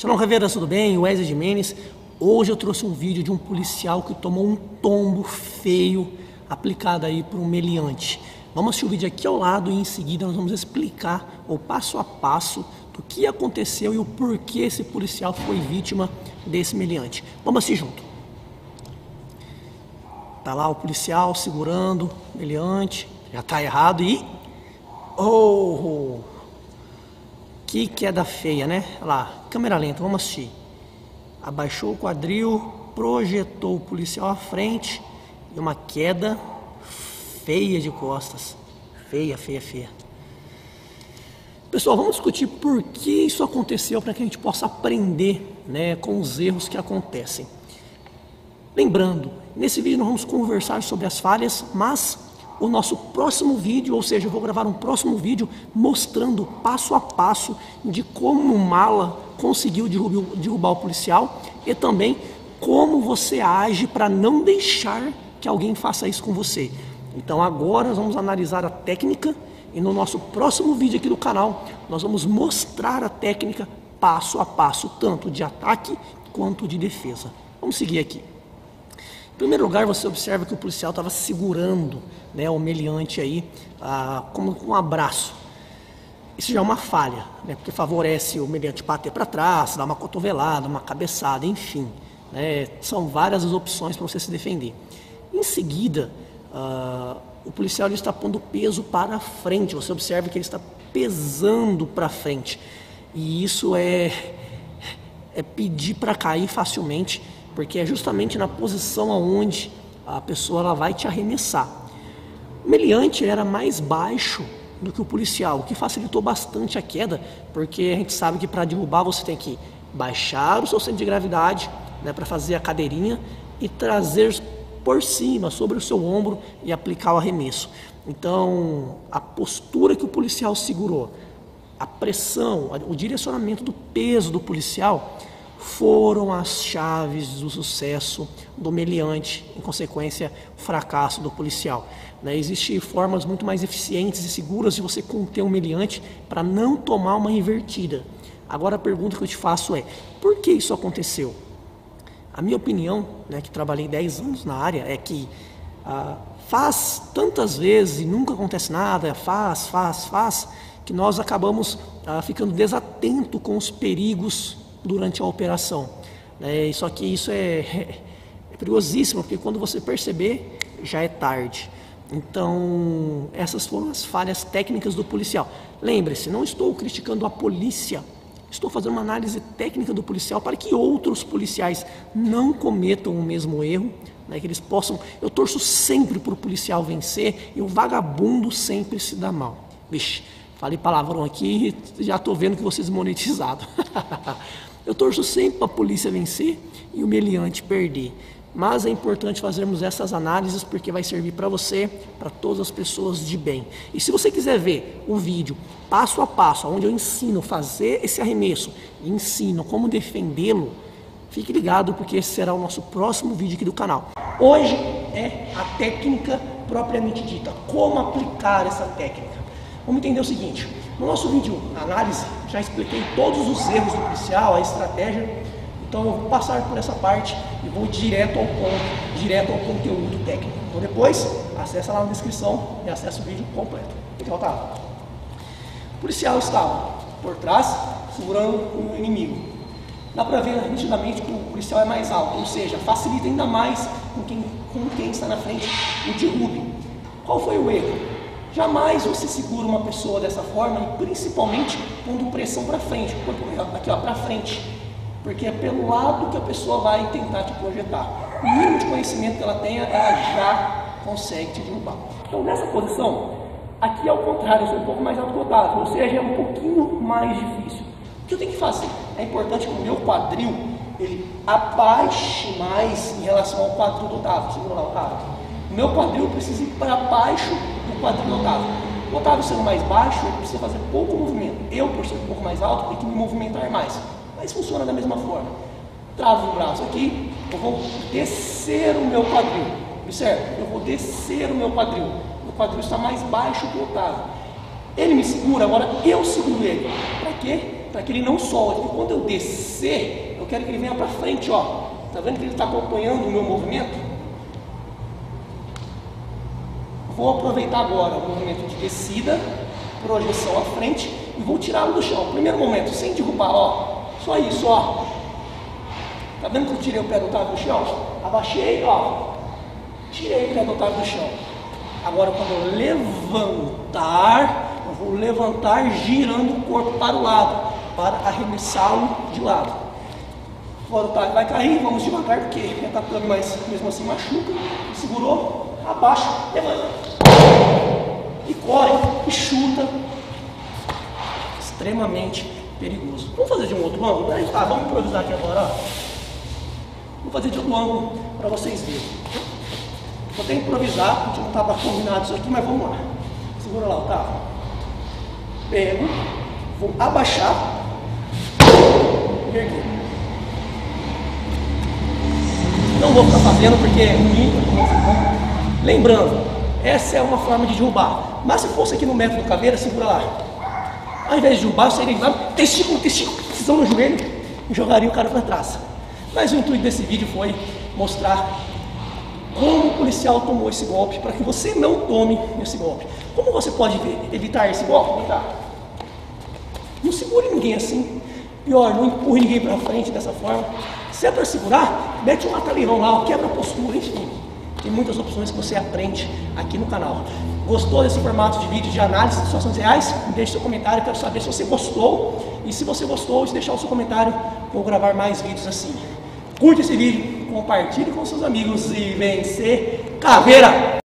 Shalom Riveiras, tudo bem? Wesley de Menes. Hoje eu trouxe um vídeo de um policial que tomou um tombo feio aplicado aí por um meliante. Vamos assistir o vídeo aqui ao lado e em seguida nós vamos explicar o passo a passo do que aconteceu e o porquê esse policial foi vítima desse meliante. Vamos assistir junto. Tá lá o policial segurando o meliante, já tá errado e... Oh! Que queda feia, né? Lá, câmera lenta, vamos assistir. Abaixou o quadril, projetou o policial à frente e uma queda feia de costas. Feia, feia, feia. Pessoal, vamos discutir por que isso aconteceu para que a gente possa aprender né, com os erros que acontecem. Lembrando, nesse vídeo nós vamos conversar sobre as falhas, mas o nosso próximo vídeo, ou seja, eu vou gravar um próximo vídeo mostrando passo a passo de como o Mala conseguiu derrubar, o policial e também como você age para não deixar que alguém faça isso com você. Então agora nós vamos analisar a técnica e no nosso próximo vídeo aqui do canal nós vamos mostrar a técnica passo a passo, tanto de ataque quanto de defesa. Vamos seguir aqui primeiro lugar, você observa que o policial estava segurando né, o meliante aí ah, como um abraço. Isso já é uma falha, né, porque favorece o meliante bater para trás, dar uma cotovelada, uma cabeçada, enfim. Né, são várias as opções para você se defender. Em seguida, ah, o policial está pondo peso para frente. Você observa que ele está pesando para frente. E isso é, é pedir para cair facilmente porque é justamente na posição aonde a pessoa ela vai te arremessar. O meliante era mais baixo do que o policial, o que facilitou bastante a queda, porque a gente sabe que para derrubar você tem que baixar o seu centro de gravidade né, para fazer a cadeirinha e trazer por cima, sobre o seu ombro e aplicar o arremesso. Então, a postura que o policial segurou, a pressão, o direcionamento do peso do policial foram as chaves do sucesso do meliante, em consequência, fracasso do policial. Né? Existem formas muito mais eficientes e seguras de você conter um meliante para não tomar uma invertida. Agora a pergunta que eu te faço é: por que isso aconteceu? A minha opinião, né, que trabalhei 10 anos na área, é que ah, faz tantas vezes e nunca acontece nada, faz, faz, faz, que nós acabamos ah, ficando desatento com os perigos durante a operação. Né? Só que isso é, é perigosíssimo, porque quando você perceber, já é tarde. Então, essas foram as falhas técnicas do policial. Lembre-se, não estou criticando a polícia, estou fazendo uma análise técnica do policial para que outros policiais não cometam o mesmo erro, né, que eles possam. Eu torço sempre para o policial vencer e o vagabundo sempre se dá mal. Vixe, falei palavrão aqui e já estou vendo que vocês monetizados. Eu torço sempre para a polícia vencer e o meliante perder. Mas é importante fazermos essas análises porque vai servir para você, para todas as pessoas de bem. E se você quiser ver o vídeo passo a passo, onde eu ensino fazer esse arremesso e ensino como defendê-lo, fique ligado porque esse será o nosso próximo vídeo aqui do canal. Hoje é a técnica propriamente dita, como aplicar essa técnica. Vamos entender o seguinte, no nosso vídeo análise, já expliquei todos os erros do policial, a estratégia. Então eu vou passar por essa parte e vou direto ao ponto, direto ao conteúdo técnico. Então depois, acessa lá na descrição e acessa o vídeo completo. Então tá. O policial estava por trás, segurando o inimigo. Dá para ver nitidamente que o policial é mais alto, ou seja, facilita ainda mais com quem, com quem está na frente o derrube. Qual foi o erro? Jamais você segura uma pessoa dessa forma e principalmente pondo pressão para frente, aqui ó, para frente, porque é pelo lado que a pessoa vai tentar te projetar. O mínimo de conhecimento que ela tenha, ela já consegue te derrubar. Então nessa posição, aqui ao contrário, eu sou um pouco mais alto ou seja, é um pouquinho mais difícil. O que eu tenho que fazer? É importante que o meu quadril ele abaixe mais em relação ao quadril do Otávio. Segura lá, Otávio. O meu quadril precisa ir para baixo quadril Otávio. O Otávio sendo mais baixo, ele precisa fazer pouco movimento. Eu, por ser um pouco mais alto, tenho que me movimentar mais. Mas funciona da mesma forma. Travo o braço aqui, eu vou descer o meu quadril. Observe, eu vou descer o meu quadril. O quadril está mais baixo que o Otávio. Ele me segura, agora eu seguro ele. Para quê? Para que ele não solte. E quando eu descer, eu quero que ele venha para frente, ó. Tá vendo que ele está acompanhando o meu movimento? Vou aproveitar agora o movimento de descida, projeção à frente e vou tirá-lo do chão. Primeiro momento, sem derrubar, ó. Só isso, ó. Tá vendo que eu tirei o pé do do chão? Abaixei, ó. Tirei o pé do do chão. Agora, quando eu levantar, eu vou levantar girando o corpo para o lado, para arremessá-lo de lado. Agora o otário vai cair, vamos devagar, porque está ficando mais, mesmo assim machuca. Segurou, abaixa, levanta. E corre, e chuta. Extremamente perigoso. Vamos fazer de um outro ângulo? Tá, vamos improvisar aqui agora. Ó. Vou fazer de outro ângulo para vocês verem. Vou até improvisar, gente não estava combinado isso aqui, mas vamos lá. Segura lá, tá? Pego, vou abaixar e erguer. Não vou ficar fazendo porque é ruim. Lembrando, essa é uma forma de derrubar. Mas se fosse aqui no método caveira, segura lá. Ao invés de derrubar, eu seria lá, testículo, testículo, precisão no joelho e jogaria o cara para trás. Mas o intuito desse vídeo foi mostrar como o policial tomou esse golpe para que você não tome esse golpe. Como você pode evitar esse golpe? Tá? Não segure ninguém assim. Pior, não empurre ninguém para frente dessa forma. Se é para segurar, mete um atalhão lá, quebra a postura, enfim. Tem muitas opções que você aprende aqui no canal. Gostou desse formato de vídeo de análise de situações reais? Deixe seu comentário, quero saber se você gostou. E se você gostou, de deixar o seu comentário, vou gravar mais vídeos assim. Curte esse vídeo, compartilhe com seus amigos e vencer caveira!